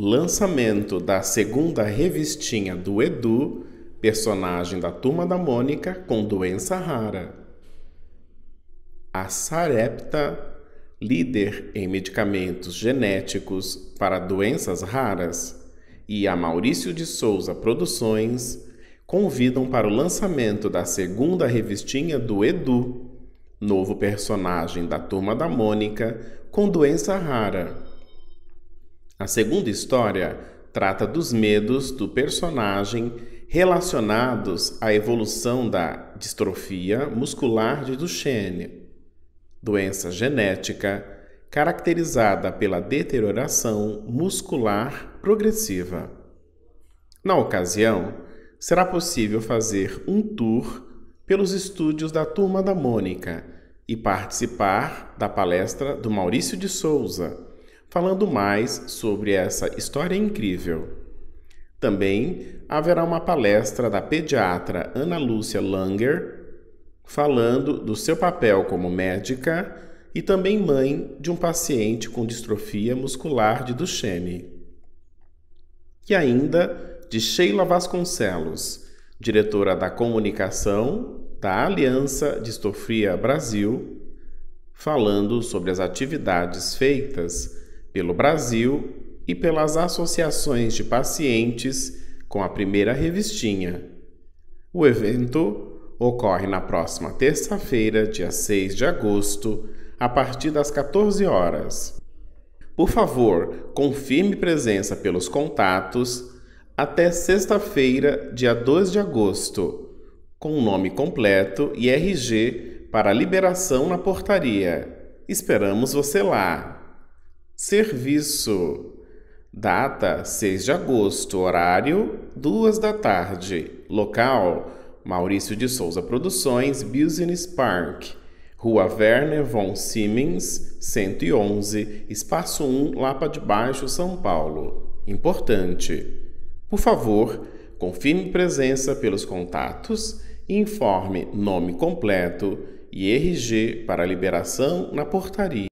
Lançamento da segunda revistinha do Edu, personagem da Turma da Mônica com doença rara. A Sarepta, líder em medicamentos genéticos para doenças raras, e a Maurício de Souza Produções convidam para o lançamento da segunda revistinha do Edu, novo personagem da Turma da Mônica com doença rara. A segunda história trata dos medos do personagem relacionados à evolução da distrofia muscular de Duchenne, doença genética caracterizada pela deterioração muscular progressiva. Na ocasião, será possível fazer um tour pelos estúdios da Turma da Mônica e participar da palestra do Maurício de Souza falando mais sobre essa história incrível. Também haverá uma palestra da pediatra Ana Lúcia Langer, falando do seu papel como médica e também mãe de um paciente com distrofia muscular de Duchenne. E ainda de Sheila Vasconcelos, diretora da comunicação da Aliança Distrofia Brasil, falando sobre as atividades feitas pelo Brasil e pelas associações de pacientes com a primeira revistinha. O evento ocorre na próxima terça-feira, dia 6 de agosto, a partir das 14 horas. Por favor, confirme presença pelos contatos até sexta-feira, dia 2 de agosto, com o nome completo e RG para liberação na portaria. Esperamos você lá! Serviço. Data 6 de agosto, horário 2 da tarde. Local: Maurício de Souza Produções, Business Park, Rua Werner von Siemens, 111, Espaço 1, Lapa de Baixo, São Paulo. Importante. Por favor, confirme presença pelos contatos e informe nome completo e RG para liberação na portaria.